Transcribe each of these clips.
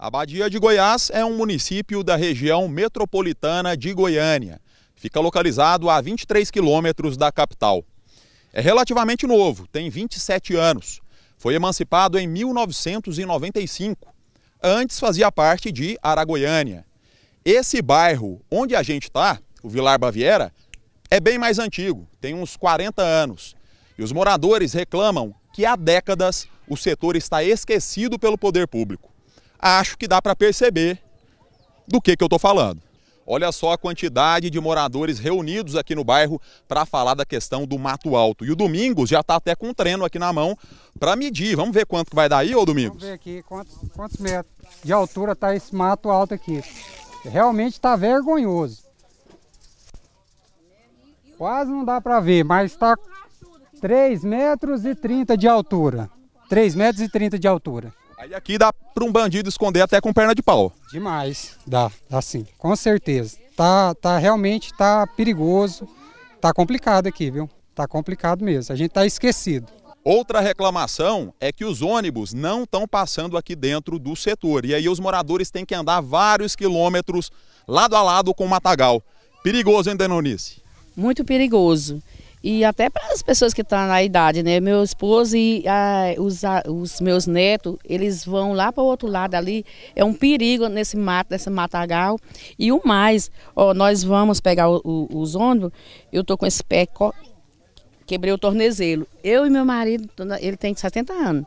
Abadia de Goiás é um município da região metropolitana de Goiânia. Fica localizado a 23 quilômetros da capital. É relativamente novo, tem 27 anos. Foi emancipado em 1995. Antes fazia parte de Aragoiânia. Esse bairro onde a gente está, o Vilar Baviera, é bem mais antigo, tem uns 40 anos. E os moradores reclamam que há décadas o setor está esquecido pelo poder público acho que dá para perceber do que, que eu estou falando. Olha só a quantidade de moradores reunidos aqui no bairro para falar da questão do Mato Alto. E o Domingos já está até com um treino aqui na mão para medir. Vamos ver quanto que vai dar aí, ô Domingos? Vamos ver aqui quantos, quantos metros de altura está esse Mato Alto aqui. Realmente está vergonhoso. Quase não dá para ver, mas está 3 metros e 30 de altura. 3 metros e 30 de altura. Aí aqui dá para um bandido esconder até com perna de pau. Demais, dá, dá sim, com certeza. Tá, tá realmente tá perigoso, tá complicado aqui, viu? Tá complicado mesmo. A gente tá esquecido. Outra reclamação é que os ônibus não estão passando aqui dentro do setor. E aí os moradores têm que andar vários quilômetros lado a lado com o matagal. Perigoso, hein, Denonice? Muito perigoso e até para as pessoas que estão na idade, né? Meu esposo e ah, os, os, meus netos, eles vão lá para o outro lado ali. É um perigo nesse mato, nesse matagal. E o mais, ó, nós vamos pegar o, o, os ônibus, eu tô com esse pé, quebrei o tornezelo. Eu e meu marido, ele tem 70 anos.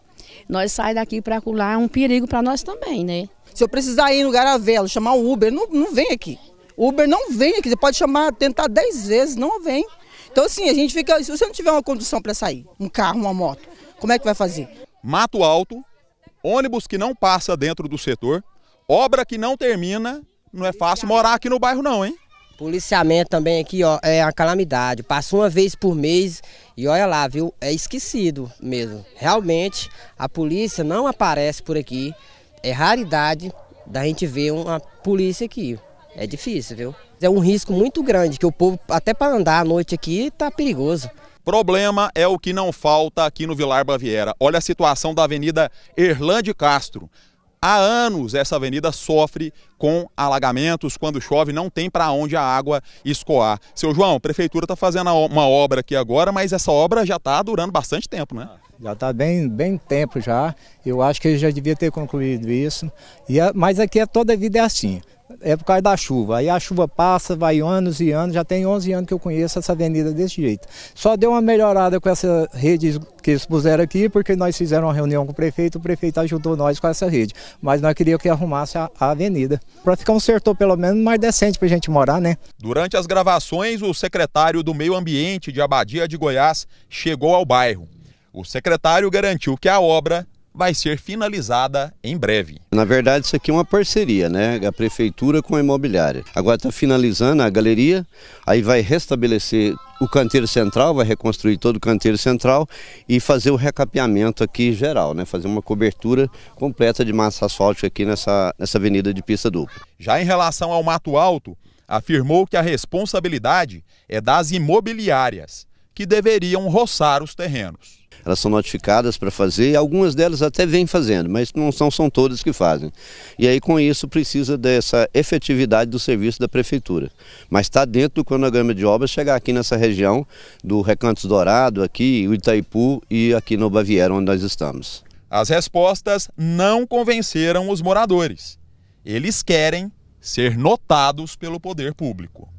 Nós saímos daqui para lá, é um perigo para nós também, né? Se eu precisar ir no Garavelo, chamar o Uber, não, não vem aqui. Uber não vem aqui. Você pode chamar, tentar 10 vezes, não vem. Então, assim, a gente fica. Se você não tiver uma condução para sair, um carro, uma moto, como é que vai fazer? Mato alto, ônibus que não passa dentro do setor, obra que não termina, não é fácil morar aqui no bairro, não, hein? Policiamento também aqui, ó, é a calamidade. Passa uma vez por mês e olha lá, viu? É esquecido mesmo. Realmente, a polícia não aparece por aqui. É raridade da gente ver uma polícia aqui. É difícil, viu? É um risco muito grande, que o povo, até para andar à noite aqui, está perigoso. Problema é o que não falta aqui no Vilar Baviera. Olha a situação da Avenida Erlande Castro. Há anos essa avenida sofre com alagamentos, quando chove não tem para onde a água escoar. Seu João, a prefeitura está fazendo uma obra aqui agora, mas essa obra já está durando bastante tempo, né? Já está bem, bem tempo já. Eu acho que ele já devia ter concluído isso. E, mas aqui é toda a vida é assim é por causa da chuva. Aí a chuva passa, vai anos e anos, já tem 11 anos que eu conheço essa avenida desse jeito. Só deu uma melhorada com essa rede que eles puseram aqui, porque nós fizemos uma reunião com o prefeito, o prefeito ajudou nós com essa rede. Mas nós queríamos que arrumasse a, a avenida, para ficar um setor pelo menos mais decente para a gente morar, né? Durante as gravações, o secretário do Meio Ambiente de Abadia de Goiás chegou ao bairro. O secretário garantiu que a obra vai ser finalizada em breve. Na verdade, isso aqui é uma parceria, né? A prefeitura com a imobiliária. Agora está finalizando a galeria, aí vai restabelecer o canteiro central, vai reconstruir todo o canteiro central e fazer o recapeamento aqui geral, né? Fazer uma cobertura completa de massa asfáltica aqui nessa, nessa avenida de pista dupla. Já em relação ao Mato Alto, afirmou que a responsabilidade é das imobiliárias, que deveriam roçar os terrenos elas são notificadas para fazer, e algumas delas até vêm fazendo, mas não são, são todas que fazem. E aí com isso precisa dessa efetividade do serviço da prefeitura. Mas está dentro do cronograma de obras chegar aqui nessa região do Recantos Dourado, aqui, o Itaipu e aqui no Baviera, onde nós estamos. As respostas não convenceram os moradores. Eles querem ser notados pelo poder público.